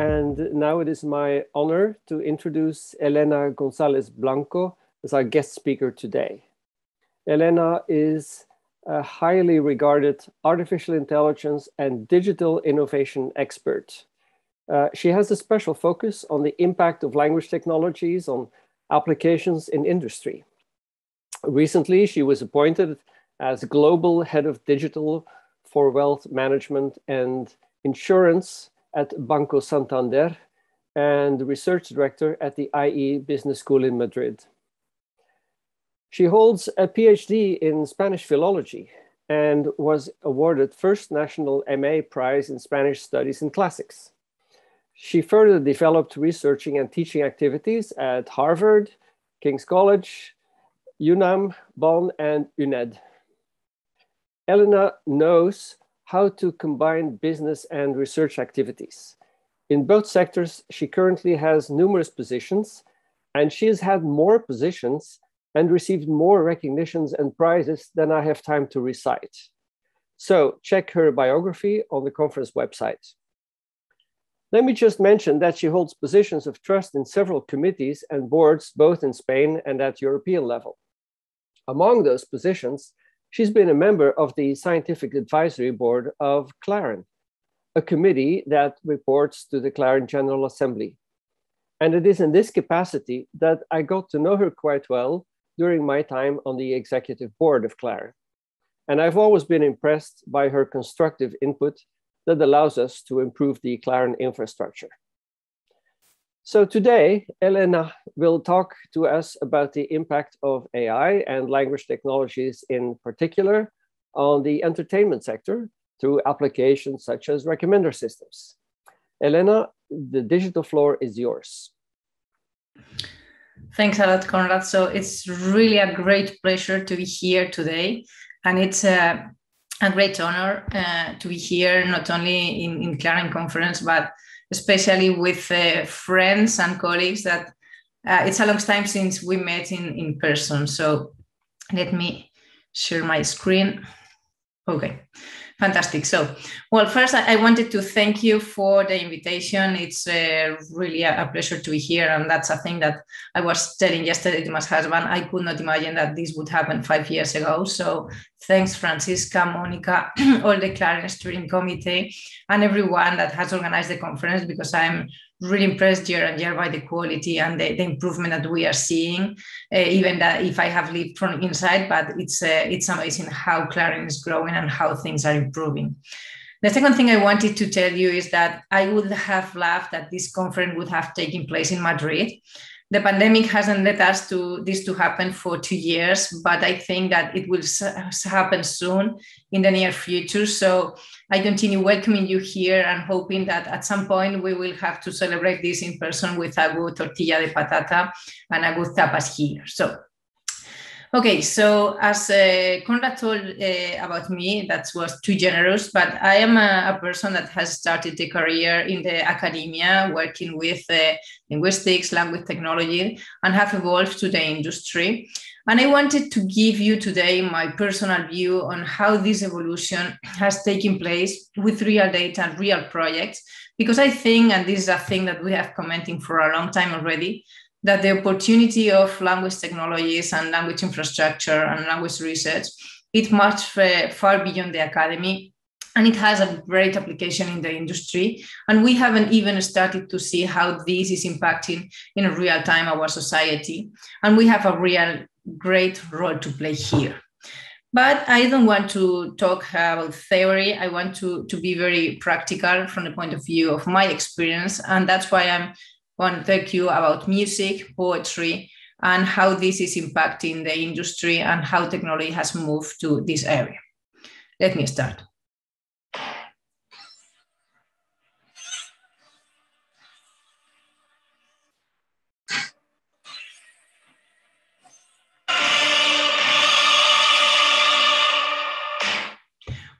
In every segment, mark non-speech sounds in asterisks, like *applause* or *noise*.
And now it is my honor to introduce Elena Gonzalez Blanco as our guest speaker today. Elena is a highly regarded artificial intelligence and digital innovation expert. Uh, she has a special focus on the impact of language technologies on applications in industry. Recently, she was appointed as Global Head of Digital for Wealth Management and Insurance at Banco Santander and Research Director at the IE Business School in Madrid. She holds a PhD in Spanish philology and was awarded first national MA prize in Spanish studies and classics. She further developed researching and teaching activities at Harvard, King's College, UNAM, Bonn, and UNED. Elena knows how to combine business and research activities. In both sectors, she currently has numerous positions, and she has had more positions and received more recognitions and prizes than I have time to recite. So check her biography on the conference website. Let me just mention that she holds positions of trust in several committees and boards, both in Spain and at European level. Among those positions, she's been a member of the Scientific Advisory Board of Clarin, a committee that reports to the Clarin General Assembly. And it is in this capacity that I got to know her quite well during my time on the executive board of Clarin. And I've always been impressed by her constructive input that allows us to improve the Clarin infrastructure. So today, Elena will talk to us about the impact of AI and language technologies in particular on the entertainment sector through applications such as recommender systems. Elena, the digital floor is yours. Thanks a lot, Koenraad. So it's really a great pleasure to be here today. And it's a, a great honor uh, to be here, not only in, in Clarin Conference, but especially with uh, friends and colleagues that uh, it's a long time since we met in, in person. So let me share my screen. Okay. Fantastic. So, well, first, I wanted to thank you for the invitation. It's uh, really a, pleasure to be here. And that's a thing that I was telling yesterday to my husband. I could not imagine that this would happen five years ago. So, thanks, Francisca, Monica, *clears throat* all the Clarin Steering Committee, and everyone that has organized the conference because I'm really impressed year and year by the quality and the, the improvement that we are seeing. Uh, even that if I have lived from inside, but it's uh, it's amazing how Clarin is growing and how things are improving. The second thing I wanted to tell you is that I would have laughed that this conference would have taken place in Madrid the pandemic hasn't let us to this to happen for two years, but I think that it will happen soon in the near future. So I continue welcoming you here and hoping that at some point we will have to celebrate this in person with a good tortilla de patata and a good tapas here. So Okay, so as uh, Koenraad told uh, about me, that was too generous, but I am a, a, person that has started a career in the academia, working with uh, linguistics, language technology, and have evolved to the industry. And I wanted to give you today my personal view on how this evolution has taken place with real data and real projects, because I think, and this is a thing that we have commenting for a long time already, that the opportunity of language technologies and language infrastructure and language research is much far beyond the academy and it has a great application in the industry. And we haven't even started to see how this is impacting in real time our society. And we have a real great role to play here. But i don't want to talk about theory. I want to, to be very practical from the point of view of my experience. And that's why i'm talk you about music, poetry, and how this is impacting the industry and how technology has moved to this area. Let me start.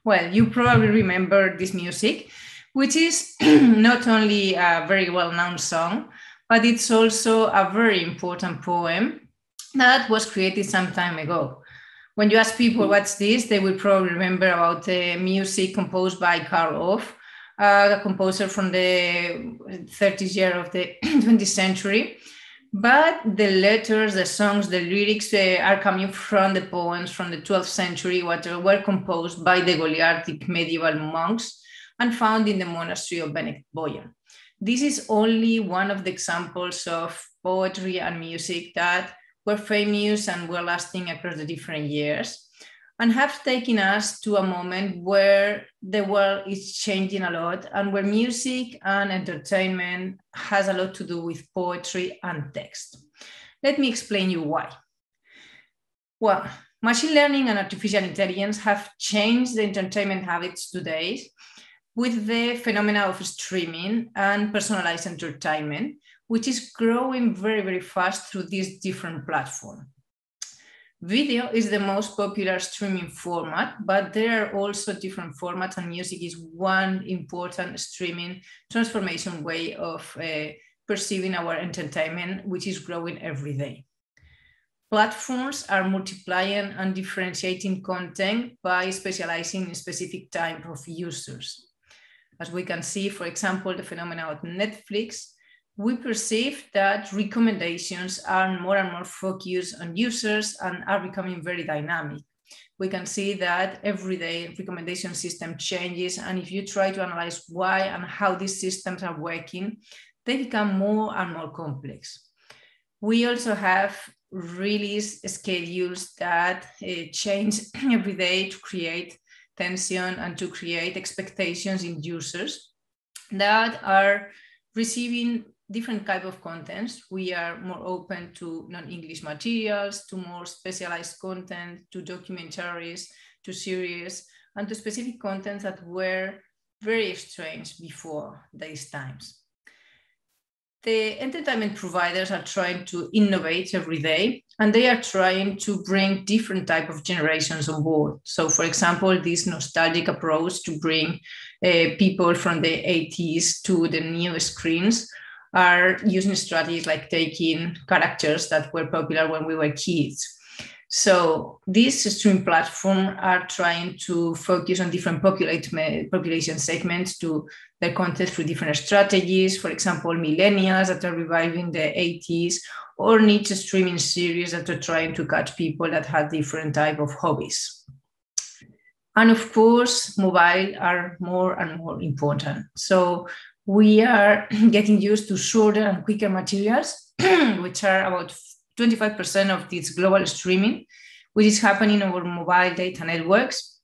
Well, you probably remember this music which is *clears throat* not only a very well known song, but it's also a very important poem that was created some time ago. When you ask people what's this, they will probably remember about the music composed by Carl Orff. a composer from the 30th year of the *clears throat* 20th century. But the letters, the songs, the lyrics uh, are coming from the poems from the 12th century, which were composed by the Goliardic medieval monks and found in the monastery of Benedict Boyan. This is only one of the examples of poetry and music that were famous and were lasting across the different years and have taken us to a moment where the world is changing a lot and where music and entertainment has a lot to do with poetry and text. Let me explain you why. Well, machine learning and artificial intelligence have changed the entertainment habits today with the phenomena of streaming and personalized entertainment, which is growing very, very fast through these different platforms. Video is the most popular streaming format, but there are also different formats, and music is one important streaming transformation way of uh, perceiving our entertainment, which is growing every day. Platforms are multiplying and differentiating content by specializing in specific type of users. As we can see, for example, the phenomenon of Netflix we perceive that recommendations are more and more focused on users and are becoming very dynamic. We can see that every day recommendation system changes. And if you try to analyze why and how these systems are working, they become more and more complex. We also have release schedules that uh, change *clears throat* every day to create tension and to create expectations in users that are receiving different type of contents. We are more open to non-English materials, to more specialized content, to documentaries, to series, and to specific contents that were very strange before these times. The entertainment providers are trying to innovate every day, and they are trying to bring different type of generations on board. So, for example, this nostalgic approach to bring uh, people from the 80s to the new screens are using strategies like taking characters that were popular when we were kids. So these stream platforms are trying to focus on different population segments to their content through different strategies. For example, millennials that are reviving the 80s or niche streaming series that are trying to catch people that have different type of hobbies. And of course, mobile are more and more important. So we are *clears throat* getting used to shorter and quicker materials, *clears throat* which are about 25% of this global streaming, which is happening over mobile data networks.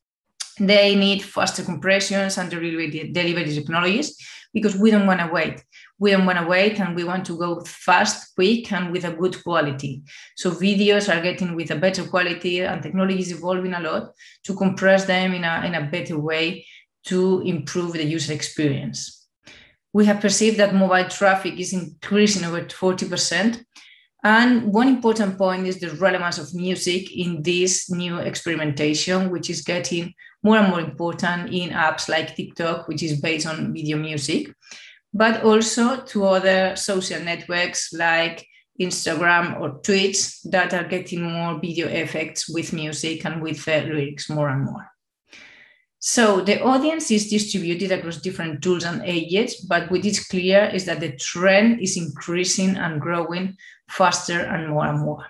They need faster compressions and delivery, delivery technologies because we don't want to wait. We don't want to wait and we want to go fast, quick, and with a good quality. So videos are getting with a better quality and technology is evolving a lot to compress them in a, in a better way to improve the user experience we have perceived that mobile traffic is increasing over 40%. And one important point is the relevance of music in this new experimentation, which is getting more and more important in apps like TikTok, which is based on video music, but also to other social networks like Instagram or Twitch that are getting more video effects with music and with uh, lyrics more and more. So the audience is distributed across different tools and ages, but what is clear is that the trend is increasing and growing faster and more and more.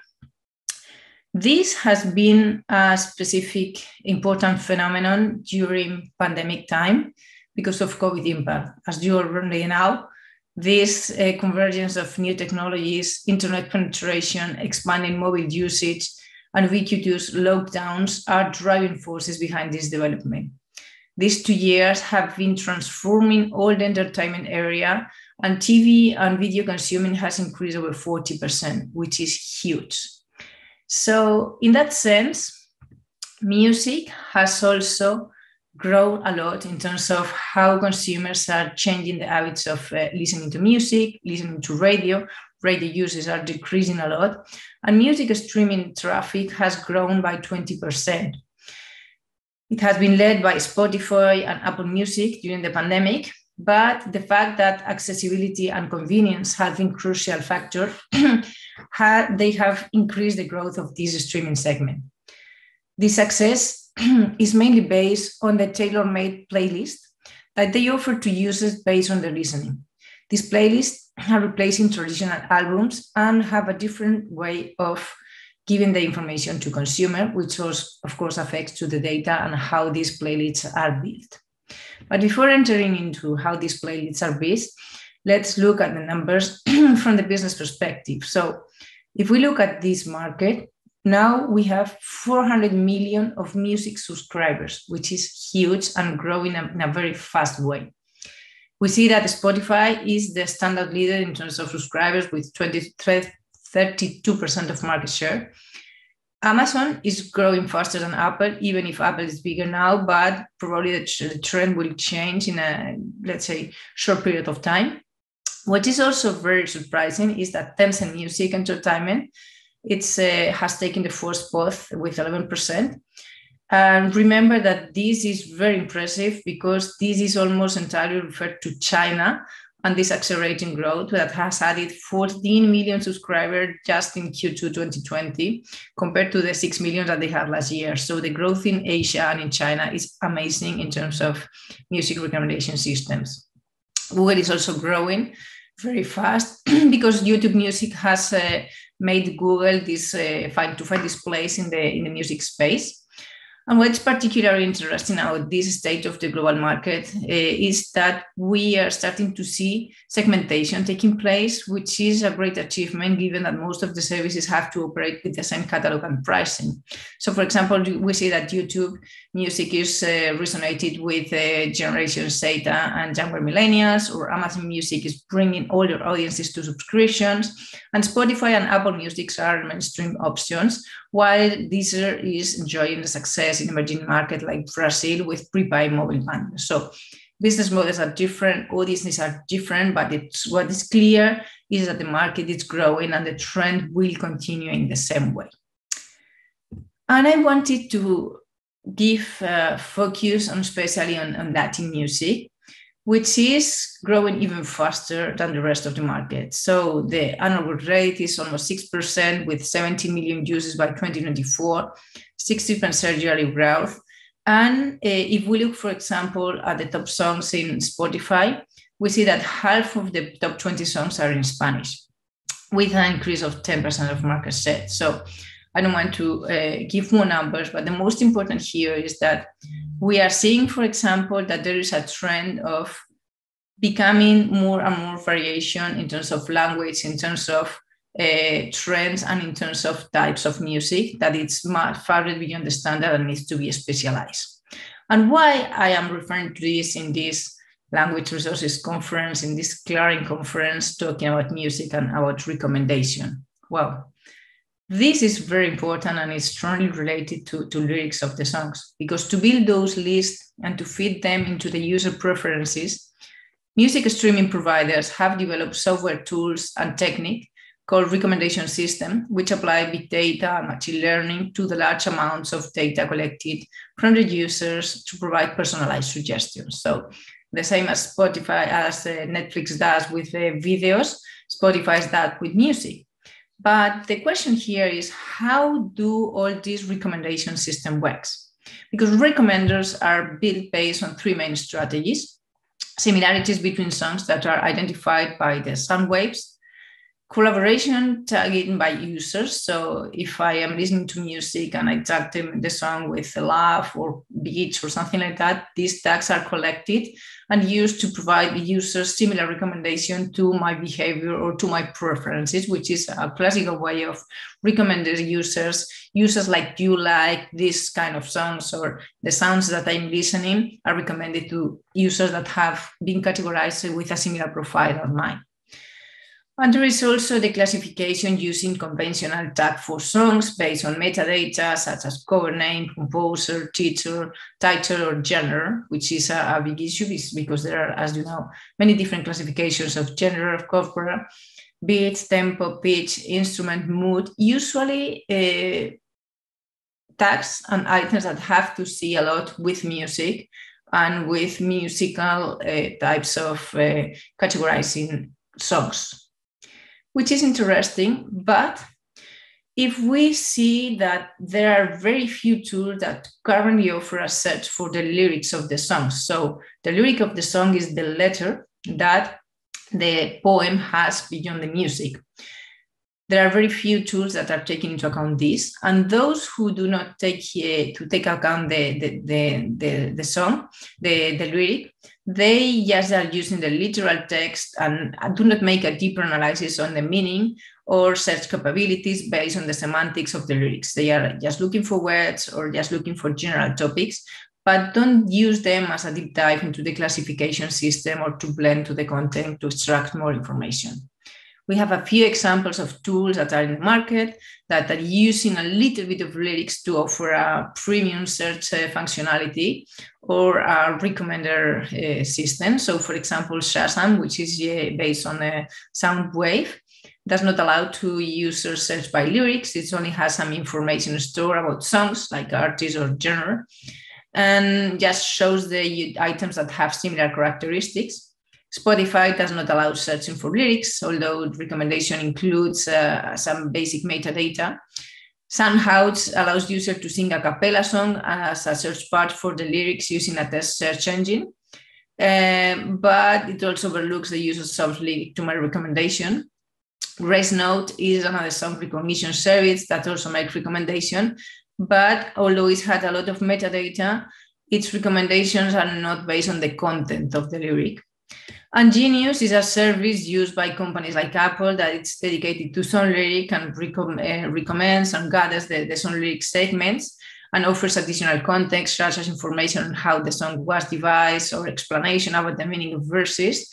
This has been a specific important phenomenon during pandemic time because of COVID impact. As you already know, this uh, convergence of new technologies, internet penetration, expanding mobile usage, and ubiquitous lockdowns are driving forces behind this development. These two years have been transforming all the entertainment area, and TV and video consuming has increased over 40%, which is huge. So, in that sense, music has also grown a lot in terms of how consumers are changing the habits of uh, listening to music, listening to radio. Radio uses are decreasing a lot, and music streaming traffic has grown by 20%. It has been led by Spotify and Apple Music during the pandemic, but the fact that accessibility and convenience have been crucial factor, *clears throat* they have increased the growth of this streaming segment. This success *clears throat* is mainly based on the tailor-made playlist that they offer to users based on their listening. These playlists are replacing traditional albums and have a different way of giving the information to consumer, which was, of course affects to the data and how these playlists are built. But before entering into how these playlists are built, let's look at the numbers *clears throat* from the business perspective. So if we look at this market, now we have 400 million of music subscribers, which is huge and growing in a very fast way. We see that Spotify is the standard leader in terms of subscribers with 20, 32% of market share. Amazon is growing faster than Apple, even if Apple is bigger now, but probably the, trend will change in a, let's say, short period of time. What is also very surprising is that Tencent Music Entertainment it's uh, has taken the first spot with 11%. And remember that this is very impressive because this is almost entirely referred to China and this accelerating growth that has added 14 million subscribers just in Q2 2020 compared to the 6 million that they had last year. So the growth in Asia and in China is amazing in terms of music recommendation systems. Google is also growing very fast *clears throat* because YouTube Music has uh, made Google this uh, find to find this place in the in the music space. And what's particularly interesting about this state of the global market uh, is that we are starting to see segmentation taking place, which is a great achievement given that most of the services have to operate with the same catalog and pricing. So, for example, we see that YouTube music is uh, resonated with uh, Generation Zeta and younger millennials, or Amazon Music is bringing older audiences to subscriptions, and Spotify and Apple Music are mainstream options, while Deezer is enjoying the success in emerging markets like Brazil with prepaid mobile bundles. So business models are different, audiences are different, but it's what is clear is that the market is growing and the trend will continue in the same way. And I wanted to give uh, focus on especially on, on Latin music which is growing even faster than the rest of the market. So the annual rate is almost 6% with 70 million users by 2024, 60% yearly growth. And uh, if we look, for example, at the top songs in Spotify, we see that half of the top 20 songs are in Spanish with an increase of 10% of market share. So I don't want to uh, give more numbers, but the most important here is that we are seeing, for example, that there is a trend of becoming more and more variation in terms of language, in terms of uh, trends, and in terms of types of music, that it's much farther beyond the standard and needs to be specialized. And why I am referring to this in this language resources conference, in this Clarin conference, talking about music and about recommendation. Well, this is very important and is strongly related to, to lyrics of the songs because to build those lists and to fit them into the user preferences, music streaming providers have developed software tools and technique called recommendation system, which apply big data and machine learning to the large amounts of data collected from the users to provide personalized suggestions. So the same as Spotify, as uh, Netflix does with uh, videos, Spotify does that with music. But the question here is how do all these recommendation system works? Because recommenders are built based on three main strategies. Similarities between songs that are identified by the sound waves, collaboration tagging by users. So if I am listening to music and I tag them the song with a laugh or beach or something like that, these tags are collected and used to provide users similar recommendation to my behavior or to my preferences, which is a classical way of recommending users. Users like you like this kind of songs or the sounds that I'm listening are recommended to users that have been categorized with a similar profile of mine. And there is also the classification using conventional tag for songs based on metadata such as cover name, composer, title, title, or genre, which is a, a, big issue because there are, as you know, many different classifications of genre of cover, beats, tempo, pitch, instrument, mood. Usually, uh, tags and items that have to see a lot with music and with musical uh, types of uh, categorizing songs which is interesting, but if we see that there are very few tools that currently offer a search for the lyrics of the song. So the lyric of the song is the letter that the poem has beyond the music. There are very few tools that are taking into account this, and those who do not take to take account the the, the, the, the song, the, the lyric, they just are using the literal text and do not make a deeper analysis on the meaning or search capabilities based on the semantics of the lyrics. They are just looking for words or just looking for general topics, but don't use them as a deep dive into the classification system or to blend to the content to extract more information. We have a few examples of tools that are in the market that are using a little bit of lyrics to offer a premium search uh, functionality or a recommender uh, system. So, for example, Shazam, which is uh, based on a sound wave, does not allow to users search by lyrics. It only has some information stored about songs like artist or genre and just shows the items that have similar characteristics. Spotify does not allow searching for lyrics, although recommendation includes uh, some basic metadata. SoundHound allows users to sing a cappella song as a search part for the lyrics using a test search engine. Um, but it also overlooks the use of songs linked to my recommendation. GraceNote is another song recognition service that also makes recommendation. But although it had a lot of metadata, its recommendations are not based on the content of the lyric. And Genius is a service used by companies like Apple that it's dedicated to song lyric and uh, recommends and gathers the, the song lyric segments and offers additional context, such as information on how the song was devised or explanation about the meaning of verses.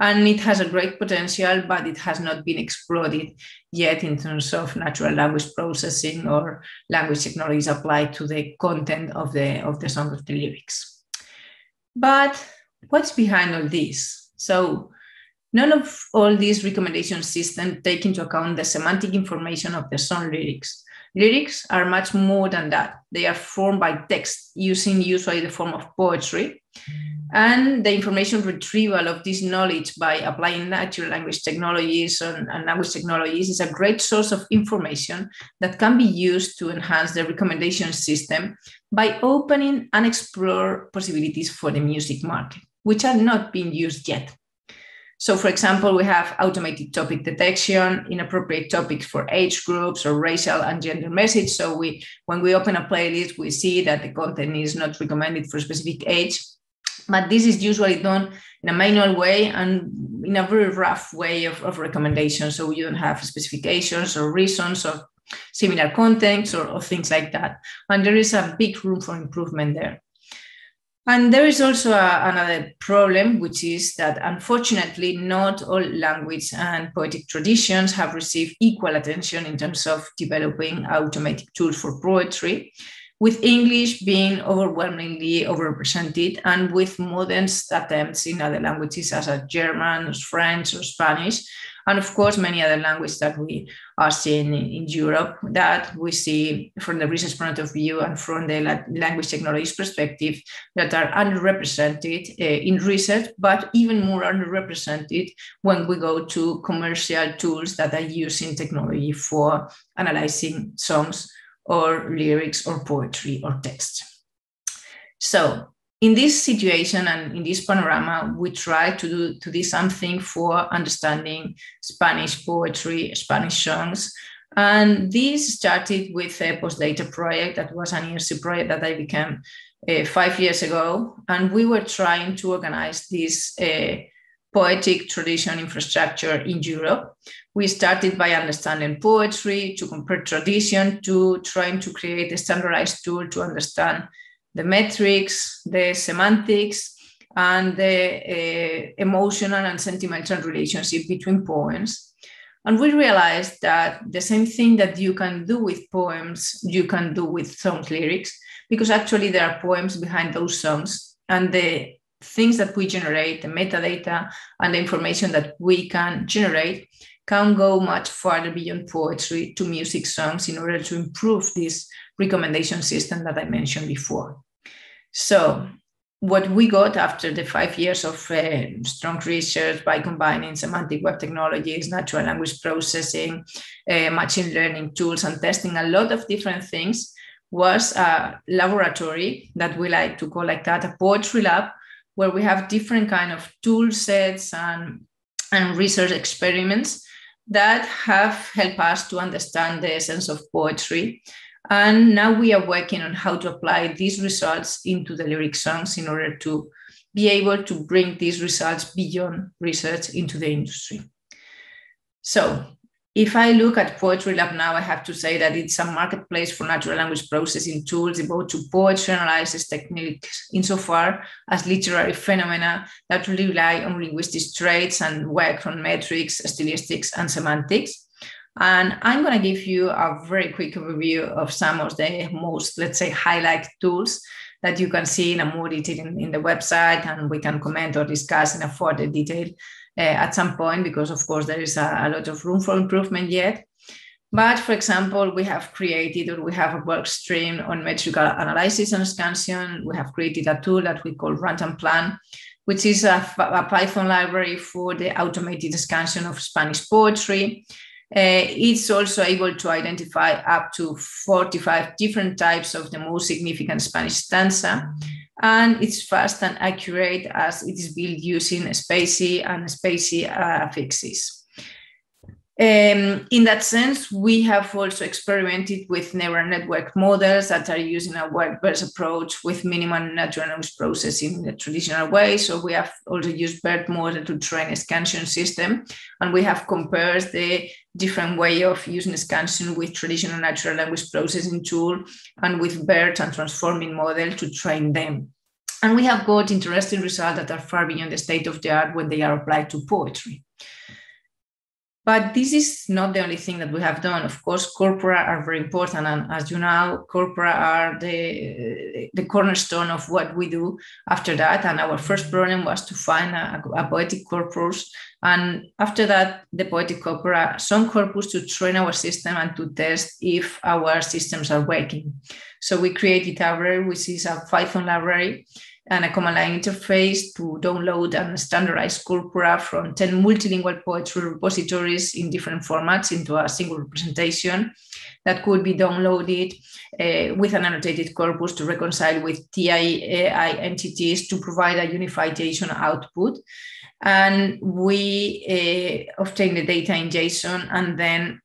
And it has a great potential, but it has not been exploited yet in terms of natural language processing or language technologies applied to the content of the, of the song of the lyrics. But what's behind all this? So none of all these recommendation systems take into account the semantic information of the song lyrics. Lyrics are much more than that. They are formed by text using usually the form of poetry. And the information retrieval of this knowledge by applying natural language technologies and, and, language technologies is a great source of information that can be used to enhance the recommendation system by opening and explore possibilities for the music market which are not being used yet. So, for example, we have automated topic detection, inappropriate topics for age groups or racial and gender message. So, we when we open a playlist, we see that the content is not recommended for specific age. But this is usually done in a manual way and in a very rough way of, of recommendation. So you don't have specifications or reasons or similar contents or, or things like that. And there is a big room for improvement there. And there is also a, another problem, which is that unfortunately, not all language and poetic traditions have received equal attention in terms of developing automatic tools for poetry, with English being overwhelmingly overrepresented and with modest attempts in other languages such as German, French, or Spanish, and of course many other languages that we are seeing in Europe that we see from the research point of view and from the language technologies perspective that are underrepresented uh, in research, but even more underrepresented when we go to commercial tools that are using technology for analyzing songs or lyrics or poetry or text. So in this situation and in this panorama, we try to do, to do something for understanding Spanish poetry, Spanish songs. And this started with a post-data project that was an ERC project that I became uh, five years ago. And we were trying to organize this uh, poetic tradition infrastructure in Europe. We started by understanding poetry, to compare tradition, to trying to create a standardized tool to understand the metrics, the semantics, and the uh, emotional and sentimental relationship between poems. And we realized that the same thing that you can do with poems, you can do with song lyrics, because actually there are poems behind those songs. And the things that we generate, the metadata and the information that we can generate, can go much farther beyond poetry to music songs in order to improve this recommendation system that I mentioned before. So what we got after the five years of uh, strong research by combining semantic web technologies, natural language processing, uh, machine learning tools, and testing a lot of different things was a laboratory that we like to call like that, a poetry lab, where we have different kind of tool sets and, and research experiments that have helped us to understand the essence of poetry and now we are working on how to apply these results into the lyric songs in order to be able to bring these results beyond research into the industry. So if I look at Poetry Lab now, I have to say that it's a marketplace for natural language processing tools devoted to poetry analysis techniques insofar as literary phenomena that rely on linguistic traits and work on metrics, stylistics, and semantics. And I'm going to give you a very quick overview of some of the most, let's say, highlight tools that you can see in a more detail in, in the website, and we can comment or discuss in a further detail uh, at some point, because of course there is a, a lot of room for improvement yet. But for example, we have created or we have a work stream on metrical analysis and scansion. We have created a tool that we call Rantanplan, which is a, a Python library for the automated scansion of Spanish poetry. Uh, it's also able to identify up to 45 different types of the most significant Spanish stanza. And it's fast and accurate as it is built using spaCy and spaCy uh, affixes. Um, in that sense, we have also experimented with neural network models that are using a word-based approach with minimal natural language processing in the traditional way. So we have also used BERT model to train a scansion system, and we have compared the different way of using scansion with traditional natural language processing tool and with BERT and transforming model to train them. And we have got interesting results that are far beyond the state of the art when they are applied to poetry. But this is not the only thing that we have done. Of course, corpora are very important. And as you know, corpora are the, the cornerstone of what we do after that. And our first problem was to find a, a poetic corpus. And after that, the poetic corpora, some corpus to train our system and to test if our systems are working. So we created Averell, which is a Python library and a command line interface to download and standardize corpora from 10 multilingual poetry repositories in different formats into a single representation that could be downloaded uh, with an annotated corpus to reconcile with TEI entities to provide a unified JSON output. And we uh, obtain the data in JSON and then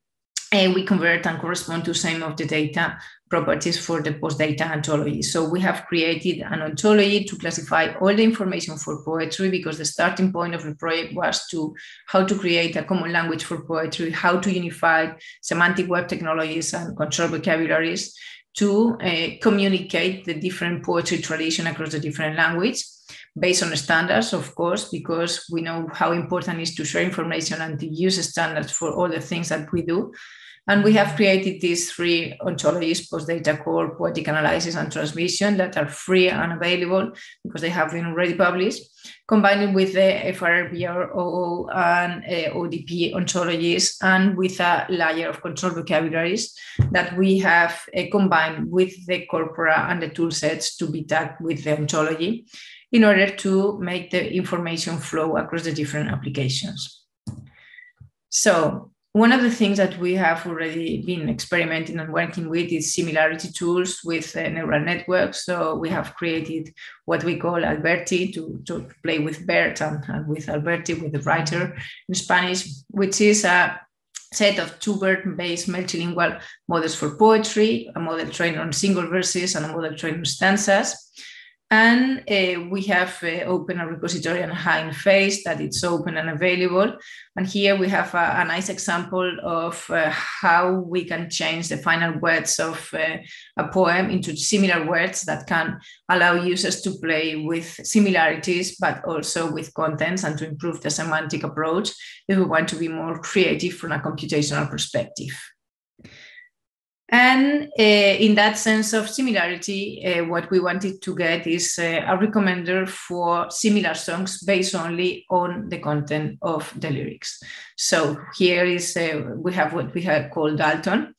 uh, we convert and correspond to some of the data properties for the post data ontology. So we have created an ontology to classify all the information for poetry because the starting point of the project was to how to create a common language for poetry, how to unify semantic web technologies and control vocabularies to uh, communicate the different poetry tradition across the different language based on standards, of course, because we know how important it is to share information and to use standards for all the things that we do. And we have created these three ontologies, post-data core, poetic analysis, and transmission that are free and available because they have been already published, combined with the FRBR, OO, and uh, ODP ontologies, and with a layer of control vocabularies that we have uh, combined with the corpora and the tool sets to be tagged with the ontology in order to make the information flow across the different applications. So one of the things that we have already been experimenting and working with is similarity tools with uh, neural networks. So we have created what we call Alberti to, to play with BERT and, and with Alberti, with the writer in Spanish, which is a set of two BERT-based multilingual models for poetry, a model trained on single verses and a model trained on stanzas. And uh, we have uh, open a repository on Hugging Face that it's open and available. And here we have a, a nice example of uh, how we can change the final words of a poem into similar words that can allow users to play with similarities, but also with contents and to improve the semantic approach if we want to be more creative from a computational perspective. And uh, in that sense of similarity, uh, what we wanted to get is uh, a recommender for similar songs based only on the content of the lyrics. So here is uh, we have what we have called Dalton,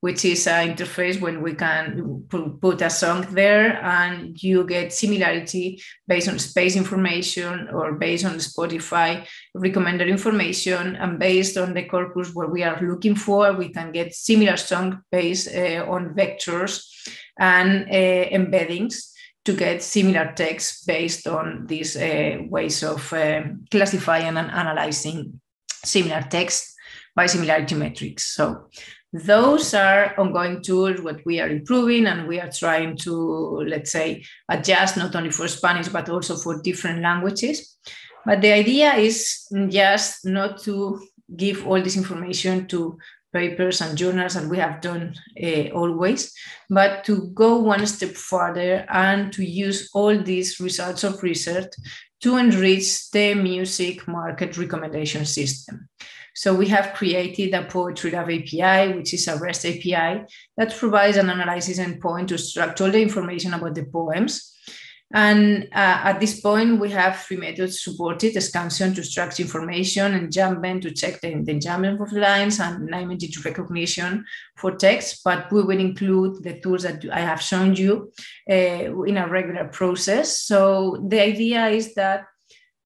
which is an interface when we can put a song there and you get similarity based on space information or based on Spotify recommended information and based on the corpus where we are looking for, we can get similar song based uh, on vectors and uh, embeddings to get similar text based on these uh, ways of classifying and analyzing similar text by similarity metrics. So those are ongoing tools what we are improving and we are trying to let's say adjust not only for spanish but also for different languages. But the idea is just not to give all this information to papers and journals and we have done uh, always but to go one step further and to use all these results of research to enrich the music market recommendation system so we have created a Poetry Lab API, which is a REST API that provides an analysis endpoint to all the information about the poems. And uh, at this point, we have three methods supported, scansion to extract information and Jamben to check the, the enjambment of lines and entity recognition for text. But we will include the tools that I have shown you uh, in a regular process. So the idea is that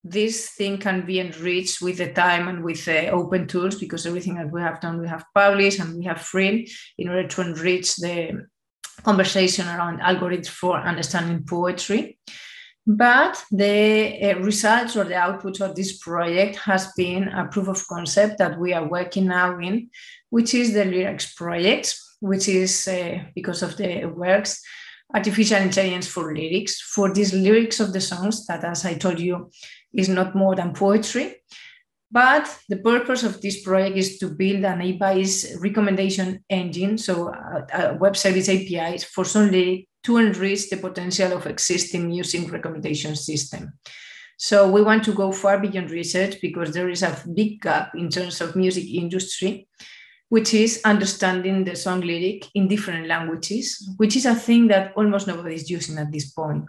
this thing can be enriched with the time and with the open tools because everything that we have done we have published and we have free in order to enrich the conversation around algorithms for understanding poetry. But the uh, results or the output of this project has been a proof of concept that we are working now in which is the lyrics project which is uh, because of the works artificial intelligence for lyrics. For these lyrics of the songs that as i told you is not more than poetry. But the purpose of this project is to build an ABI's recommendation engine, so a, a web service APIs for Sonlyric to enrich the potential of existing music recommendation system. So we want to go far beyond research because there is a big gap in terms of music industry which is understanding the song lyric in different languages, which is a thing that almost nobody is using at this point.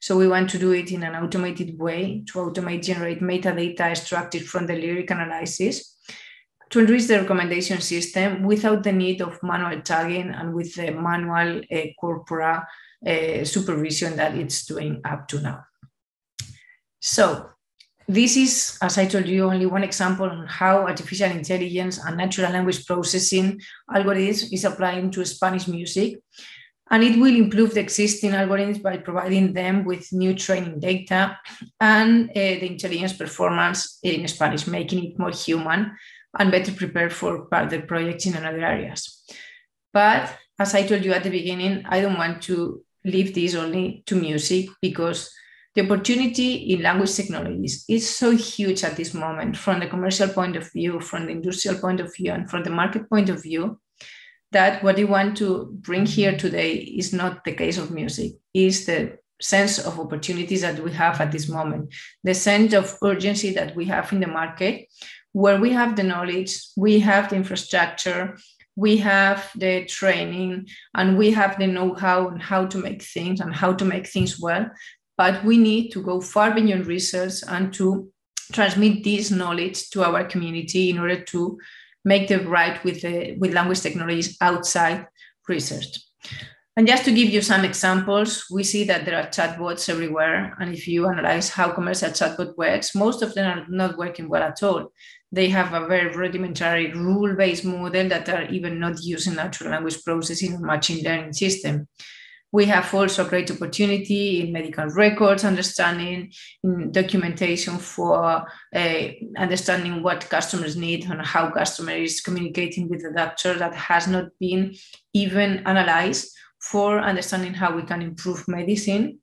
So we want to do it in an automated way to automate generate metadata extracted from the lyric analysis to enrich the recommendation system without the need of manual tagging and with the manual uh, corpora uh, supervision that it's doing up to now. So this is, as I told you, only one example on how artificial intelligence and natural language processing algorithms is applying to Spanish music. And it will improve the existing algorithms by providing them with new training data and uh, the intelligence performance in Spanish, making it more human and better prepared for further projects in other areas. But as I told you at the beginning, I don't want to leave this only to music because the opportunity in language technologies is so huge at this moment from the commercial point of view, from the industrial point of view, and from the market point of view, that what we want to bring here today is not the case of music, is the sense of opportunities that we have at this moment, the sense of urgency that we have in the market, where we have the knowledge, we have the infrastructure, we have the training, and we have the know how on how to make things and how to make things well but we need to go far beyond research and to transmit this knowledge to our community in order to make the right with, the, with language technologies outside research. And just to give you some examples, we see that there are chatbots everywhere. And if you analyze how commercial chatbot works, most of them are not working well at all. They have a very rudimentary rule-based model that are even not using natural language processing or machine learning system. We have also great opportunity in medical records understanding, in documentation for uh, understanding what customers need and how customer is communicating with the doctor that has not been even analyzed for understanding how we can improve medicine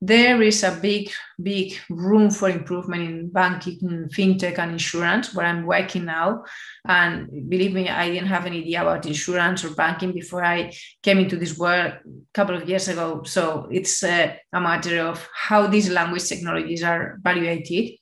there is a big, big room for improvement in banking, fintech, and insurance, where I'm working now. And believe me, I didn't have any idea about insurance or banking before I came into this world a couple of years ago. So it's uh, a matter of how these language technologies are evaluated.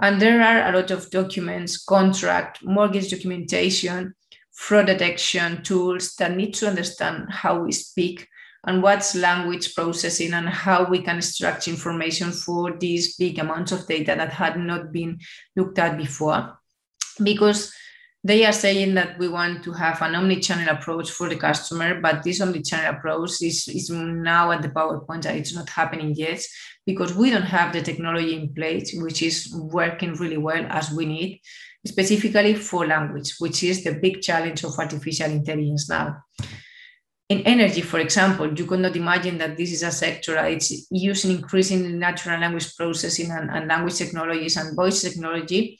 And there are a lot of documents, contract, mortgage documentation, fraud detection tools that need to understand how we speak and what's language processing and how we can extract information for these big amounts of data that had not been looked at before. Because they are saying that we want to have an omni-channel approach for the customer, but this omni-channel approach is, is now at the PowerPoint that it's not happening yet because we don't have the technology in place, which is working really well as we need, specifically for language, which is the big challenge of artificial intelligence now. In energy, for example, you could not imagine that this is a sector it's using increasing natural language processing and, and language technologies and voice technology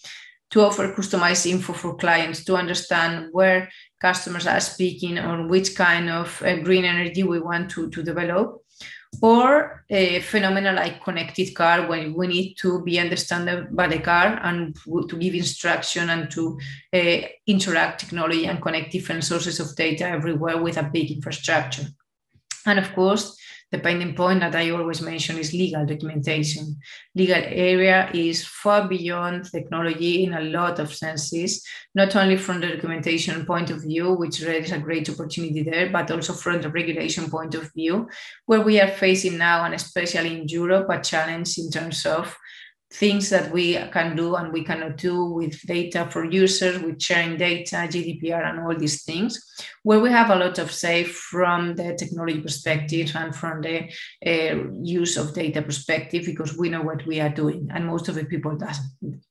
to offer customized info for clients to understand where customers are speaking or which kind of uh, green energy we want to, to develop or a phenomenon like connected car when we need to be understood by the car and to give instruction and to uh, interact technology and connect different sources of data everywhere with a big infrastructure. And of course the pain point that I always mention is legal documentation. Legal area is far beyond technology in a lot of senses, not only from the documentation point of view, which there is a great opportunity there, but also from the regulation point of view, where we are facing now, and especially in Europe, a challenge in terms of things that we can do and we cannot do with data for users, with sharing data, GDPR, and all these things, where we have a lot of say from the technology perspective and from the uh, use of data perspective, because we know what we are doing, and most of the people doesn't.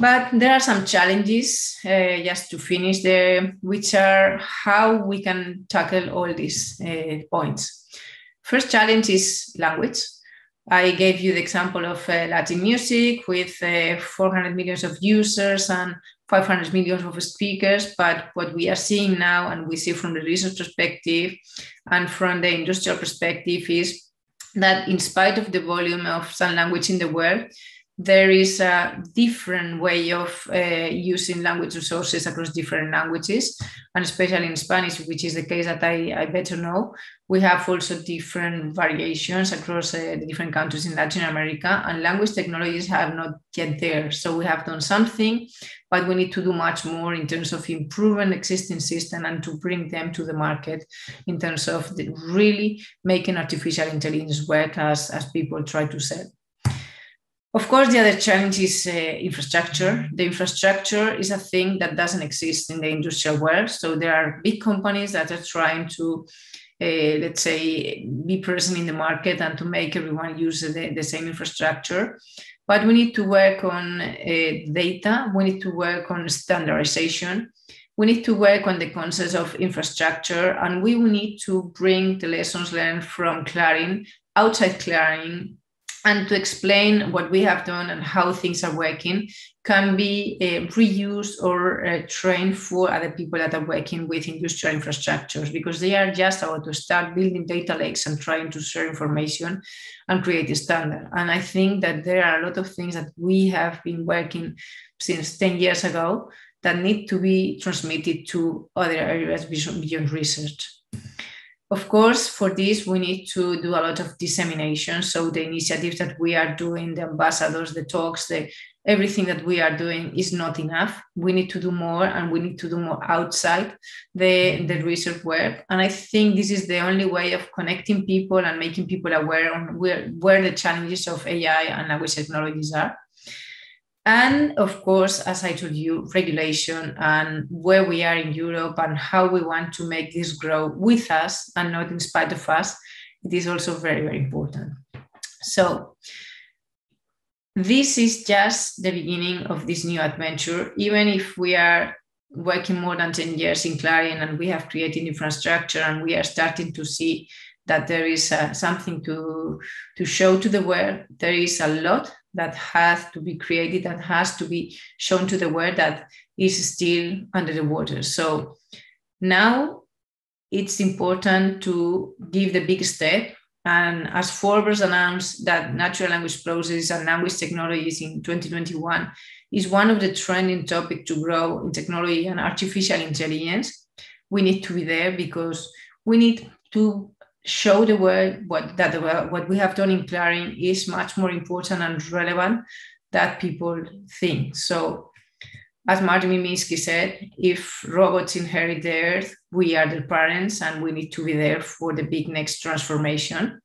But there are some challenges, uh, just to finish there, which are how we can tackle all these uh, points. First challenge is language I gave you the example of uh, Latin music with uh, 400 millions of users and 500 millions of speakers. But what we are seeing now, and we see from the research perspective and from the industrial perspective, is that in spite of the volume of some language in the world, there is a different way of uh, using language resources across different languages, and especially in Spanish, which is the case that I, I better know. We have also different variations across uh, the different countries in Latin America, and language technologies have not yet there. So we have done something, but we need to do much more in terms of improving existing system and to bring them to the market in terms of really making artificial intelligence work as, as people try to say. Of course, the other challenge is uh, infrastructure. The infrastructure is a thing that doesn't exist in the industrial world. So there are big companies that are trying to, uh, let's say, be present in the market and to make everyone use the, the same infrastructure. But we need to work on uh, data. We need to work on standardization. We need to work on the concepts of infrastructure, and we need to bring the lessons learned from Clarin outside Clarin and to explain what we have done and how things are working can be uh, reused or uh, trained for other people that are working with industrial infrastructures because they are just about to start building data lakes and trying to share information and create a standard. And I think that there are a lot of things that we have been working since 10 years ago that need to be transmitted to other areas beyond research. Of course, for this, we need to do a lot of dissemination. So the initiatives that we are doing, the ambassadors, the talks, the everything that we are doing is not enough. We need to do more and we need to do more outside the, the research work. And I think this is the only way of connecting people and making people aware on where, where the challenges of AI and language technologies are. And of course, as I told you, regulation and where we are in Europe and how we want to make this grow with us and not in spite of us, it is also very, very important. So, this is just the beginning of this new adventure. Even if we are working more than 10 years in Clarin and we have created infrastructure and we are starting to see that there is uh, something to, to show to the world, there is a lot that has to be created, that has to be shown to the world that is still under the water. So now it's important to give the big step. And as Forbes announced that natural language processes and language technologies in 2021 is one of the trending topics to grow in technology and artificial intelligence, we need to be there because we need to show the world what that what we have done in Clarin is much more important and relevant that people think. So, as Marvin Minsky said, if robots inherit the earth, we are the parents and we need to be there for the big next transformation.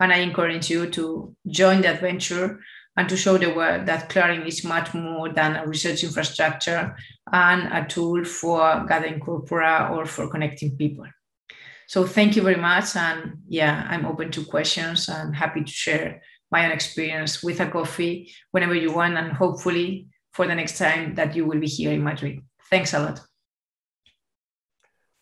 And I encourage you to join the adventure and to show the world that Clarin is much more than a research infrastructure and a tool for gathering corpora or for connecting people. So thank you very much. And yeah, I'm open to questions and happy to share my own experience with a coffee whenever you want, and hopefully for the next time that you will be here in Madrid. Thanks a lot.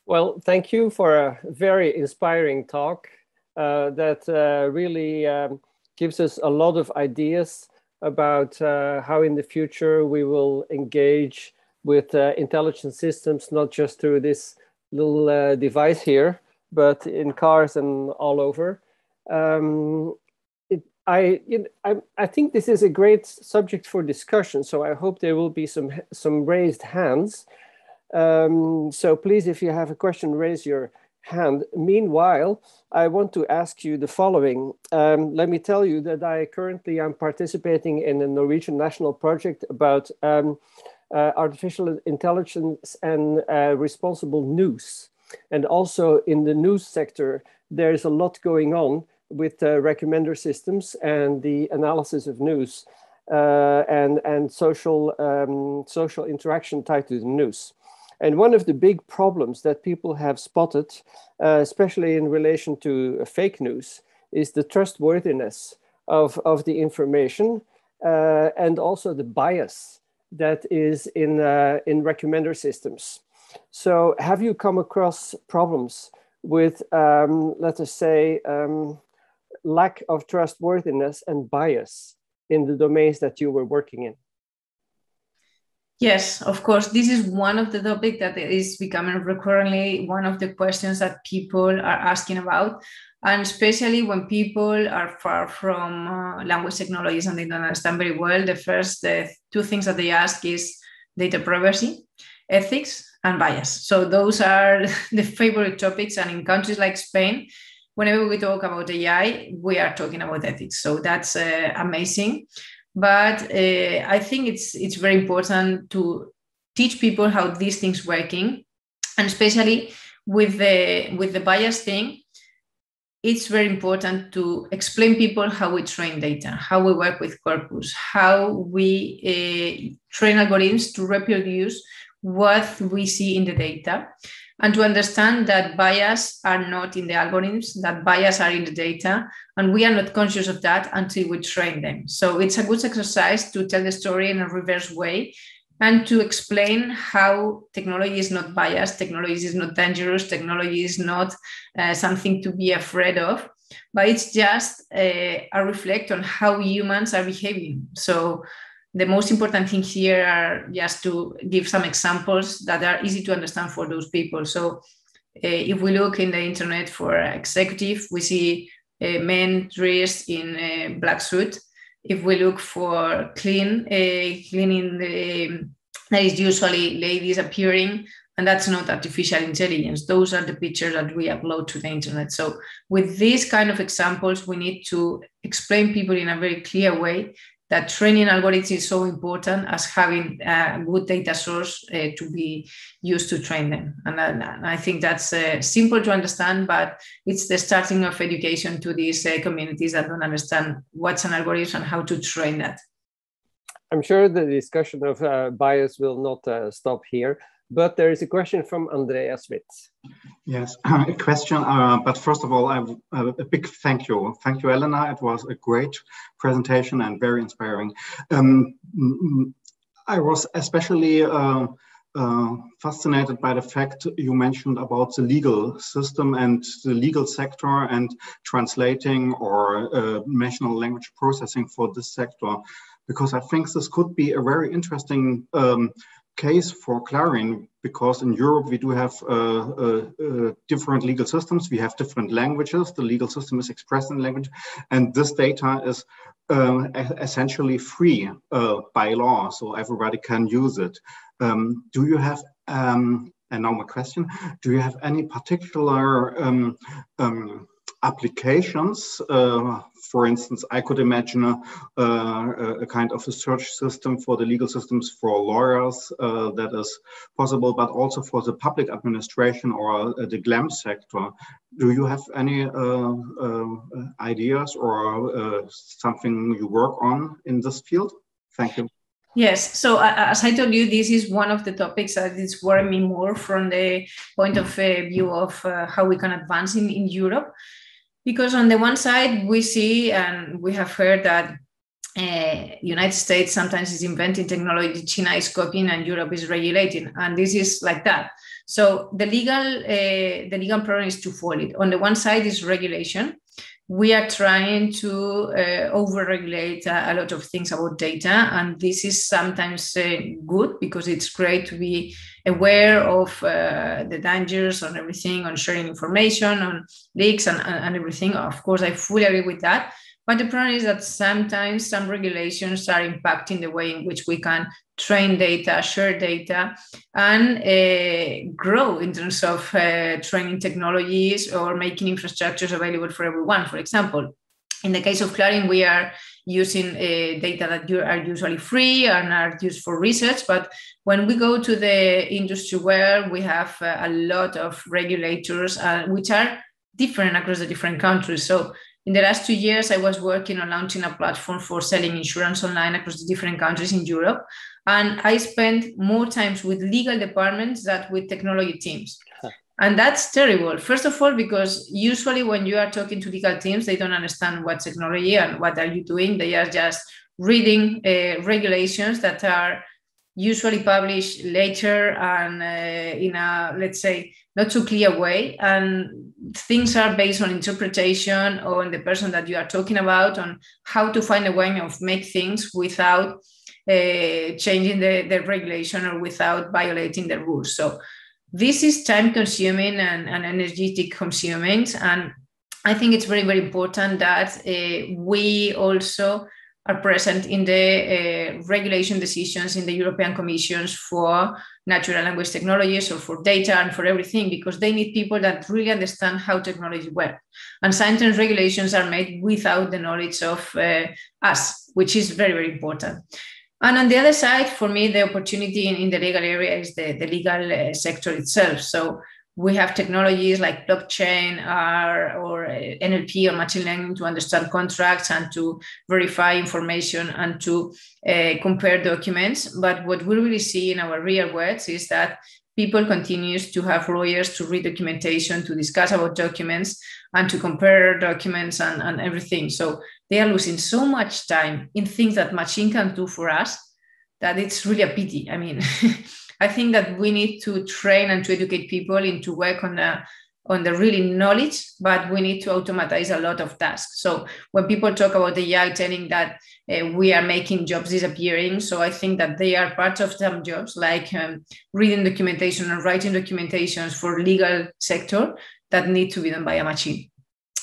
Well, thank you for a very inspiring talk uh, that uh, really um, gives us a lot of ideas about uh, how in the future we will engage with uh, intelligent systems, not just through this little uh, device here, but in cars and all over. Um, it, I, it, I, I think this is a great subject for discussion, so I hope there will be some, some raised hands. Um, so please, if you have a question, raise your hand. Meanwhile, I want to ask you the following. Um, let me tell you that I currently am participating in a Norwegian national project about um, uh, artificial intelligence and uh, responsible news. And also in the news sector, there's a lot going on with uh, recommender systems and the analysis of news uh, and, and social, um, social interaction tied to the news. And one of the big problems that people have spotted, uh, especially in relation to fake news, is the trustworthiness of, of the information uh, and also the bias that is in, uh, in recommender systems. So have you come across problems with, um, let us say, um, lack of trustworthiness and bias in the domains that you were working in? Yes, of course. This is one of the topics that is becoming recurrently one of the questions that people are asking about. And especially when people are far from uh, language technologies and they don't understand very well, the first the two things that they ask is data privacy, ethics, and bias. So those are *laughs* the favorite topics. And in countries like Spain, whenever we talk about AI, we are talking about ethics. So that's uh, amazing but uh, I think it's it's very important to teach people how these things working, and especially with the with the bias thing, it's very important to explain people how we train data, how we work with corpus, how we uh, train algorithms to reproduce what we see in the data and to understand that bias are not in the algorithms, that bias are in the data, and we are not conscious of that until we train them. So it's a good exercise to tell the story in a reverse way and to explain how technology is not biased, technology is not dangerous, technology is not uh, something to be afraid of, but it's just uh, a reflect on how humans are behaving. So the most important thing here are just to give some examples that are easy to understand for those people. So uh, if we look in the internet for executive, we see uh, men dressed in a black suit. If we look for clean, uh, cleaning, the, that is usually ladies appearing, and that's not artificial intelligence. Those are the pictures that we upload to the internet. So with these kind of examples, we need to explain people in a very clear way that training algorithms is so important as having a good data source uh, to be used to train them. And, and I think that's uh, simple to understand, but it's the starting of education to these uh, communities that don't understand what's an algorithm and how to train that. I'm sure the discussion of uh, bias will not uh, stop here. But there is a question from Andreas Witt. Yes, *clears throat* a question. Uh, but first of all, I have a big thank you. Thank you, Elena. It was a great presentation and very inspiring. Um, I was especially uh, uh, fascinated by the fact you mentioned about the legal system and the legal sector and translating or uh, natural language processing for this sector, because I think this could be a very interesting um, case for Clarin because in Europe we do have uh, uh, uh, different legal systems. We have different languages. The legal system is expressed in language, and this data is uh, essentially free uh, by law, so everybody can use it. Um, do you have um, and now my question: Do you have any particular um, um, applications. Uh, for instance, I could imagine a, a, a, kind of a search system for the legal systems for lawyers uh, that is possible, but also for the public administration or uh, the GLAM sector. Do you have any uh, uh, ideas or uh, something you work on in this field? Thank you. Yes. So uh, as I told you, this is one of the topics that is worrying me more from the point of uh, view of uh, how we can advance in, in Europe. Because on the one side, we see and we have heard that uh, United States sometimes is inventing technology, China is copying, and Europe is regulating, and this is like that. So the legal uh, the legal problem is twofold. On the one side is regulation, we are trying to uh, overregulate a, lot of things about data and this is sometimes uh, good because it's great to be aware of uh, the dangers on everything on sharing information on leaks and, and everything of course i fully agree with that but the problem is that sometimes some regulations are impacting the way in which we can train data, share data, and uh, grow in terms of uh, training technologies or making infrastructures available for everyone. For example, in the case of Clarin, we are using uh, data that are usually free and are used for research. But when we go to the industry where we have uh, a lot of regulators, uh, which are different across the different countries. So in the last two years, I was working on launching a platform for selling insurance online across the different countries in Europe. And I spent more times with legal departments than with technology teams. And that's terrible. First of all, because usually when you are talking to legal teams, they don't understand what technology and what are you doing. They are just reading uh, regulations that are usually published later and uh, in a let's say not too clear way and things are based on interpretation or on the person that you are talking about on how to find a way of make things without uh, changing the, the regulation or without violating the rules so this is time consuming and, and energetic consuming and i think it's very very important that uh, we also are present in the uh, regulation decisions in the European Commissions for natural language technologies or for data and for everything, because they need people that really understand how technology works. And sometimes regulations are made without the knowledge of uh, us, which is very, very important. And on the other side, for me, the opportunity in, in the legal area is the, the legal uh, sector itself. So we have technologies like blockchain or, or NLP or machine learning to understand contracts and to verify information and to uh, compare documents. But what we really see in our real world is that people continues to have lawyers to read documentation, to discuss about documents, and to compare documents and, and everything. So they are losing so much time in things that machine can do for us that it's really a pity. I mean, *laughs* I think that we need to train and to educate people into work on the on the really knowledge, but we need to automatize a lot of tasks. So when people talk about the AI telling that uh, we are making jobs disappearing, so I think that they are part of some jobs like um, reading documentation and writing documentations for legal sector that need to be done by a machine.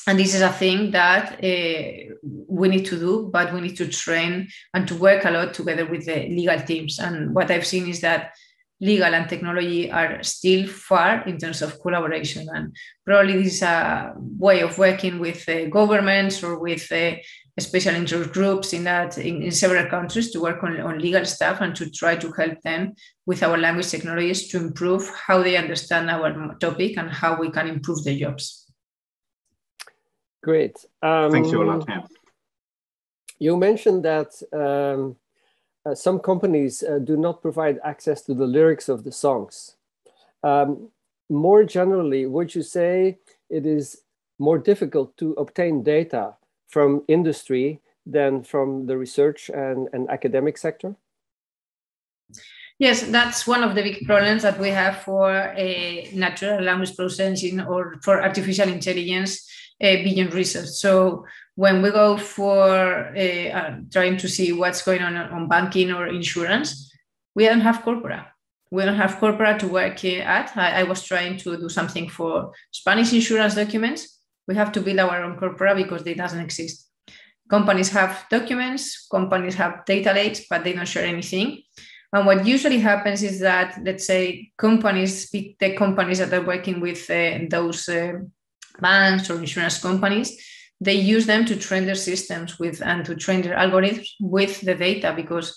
And this is a thing that uh, we need to do, but we need to train and to work a lot together with the legal teams. And what I've seen is that legal and technology are still far in terms of collaboration. And probably this is a way of working with uh, governments or with uh, special interest groups in that in, in, several countries to work on, on legal stuff and to try to help them with our language technologies to improve how they understand our topic and how we can improve their jobs. Great. Um, Thank you a lot. You mentioned that um, uh, some companies uh, do not provide access to the lyrics of the songs. Um, more generally, would you say it is more difficult to obtain data from industry than from the research and, and academic sector? Yes, that's one of the big problems that we have for a natural language processing or for artificial intelligence uh, beyond research. So when we go for uh, uh, trying to see what's going on on banking or insurance, we don't have corpora. We don't have corpora to work at. I, I, was trying to do something for Spanish insurance documents. We have to build our own corpora because they doesn't exist. Companies have documents, companies have data lakes, but they don't share anything. And what usually happens is that, let's say, companies, big tech companies that are working with uh, those uh, banks or insurance companies, they use them to train their systems with and to train their algorithms with the data because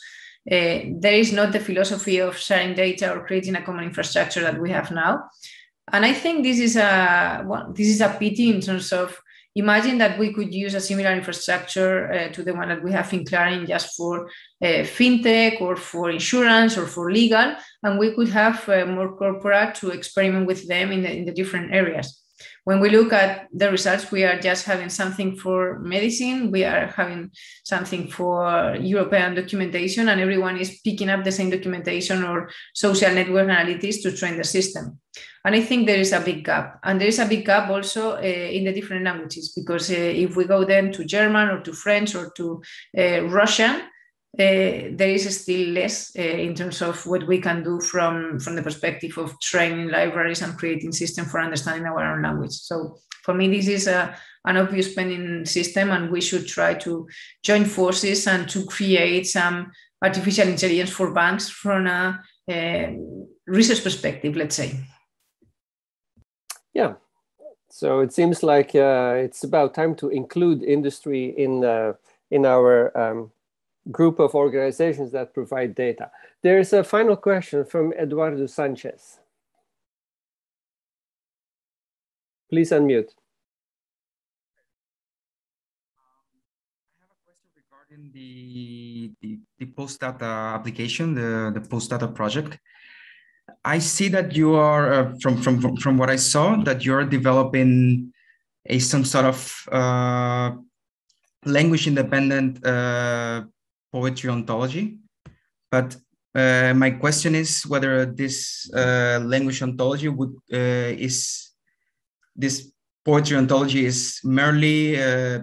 uh, there is not the philosophy of sharing data or creating a common infrastructure that we have now. And I think this is a well, this is a pity in terms of imagine that we could use a similar infrastructure uh, to the one that we have in Clarin just for uh, fintech or for insurance or for legal, and we could have uh, more corpora to experiment with them in the, in the different areas when we look at the results, we are just having something for medicine, we are having something for European documentation, and everyone is picking up the same documentation or social network analytics to train the system. And I think there is a big gap. And there is a big gap also uh, in the different languages, because uh, if we go then to German or to French or to uh, Russian, uh, there is still less uh, in terms of what we can do from, from the perspective of training libraries and creating systems for understanding our own language. So for me, this is a, an obvious pending system, and we should try to join forces and to create some artificial intelligence for banks from a, a research perspective, let's say. Yeah. So it seems like uh, it's about time to include industry in uh, in our um, group of organizations that provide data. There is a final question from Eduardo Sanchez. Please unmute. I have a question regarding the, the, the POSTDATA application, the, the POSTDATA project. I see that you are, uh, from, from, from what I saw, that you're developing a some sort of uh, language independent uh, poetry ontology. But uh, my question is whether this uh, language ontology would uh, is this poetry ontology is merely uh,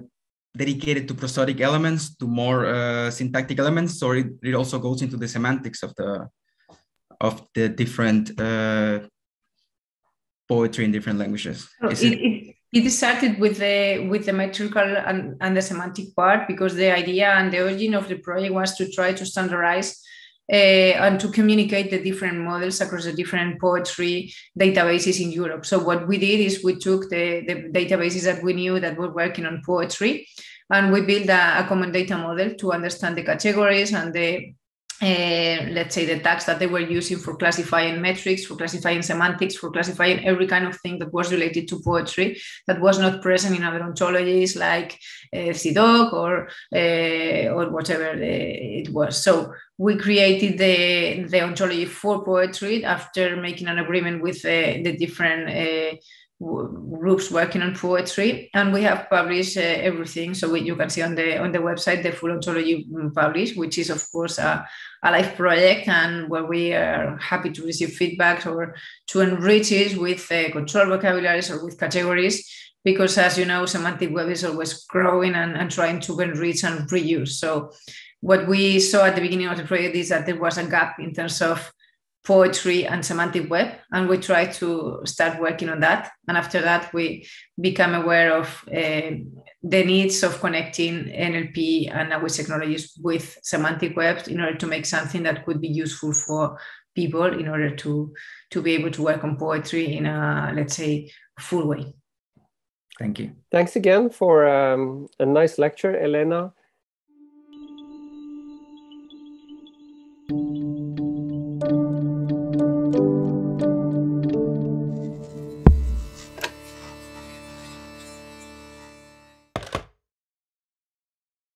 dedicated to prosodic elements, to more uh, syntactic elements, or it, it, also goes into the semantics of the of the different uh, poetry in different languages. it, it, it started with the with the metrical and, and the semantic part because the idea and the origin of the project was to try to standardize uh, and to communicate the different models across the different poetry databases in Europe. So what we did is we took the, the databases that we knew that were working on poetry and we built a, a common data model to understand the categories and the uh, let's say the tags that they were using for classifying metrics, for classifying semantics, for classifying every kind of thing that was related to poetry that was not present in other ontologies like uh, or uh, or whatever it was. So we created the the ontology for poetry after making an agreement with uh, the different uh, groups working on poetry and we have published uh, everything. So we, you can see on the on the website the full ontology mm, published which is of course a, a live project and where we are happy to receive feedback or to enrich it with uh, control vocabularies or with categories because as you know semantic web is always growing and, and trying to enrich and reuse. So what we saw at the beginning of the project is that there was a gap in terms of poetry and semantic web and we try to start working on that. And after that we become aware of uh, the needs of connecting nlp and language technologies with semantic web in order to make something that could be useful for people in order to to be able to work on poetry in a let's say full way. Thank you. Thanks again for um, a nice lecture elena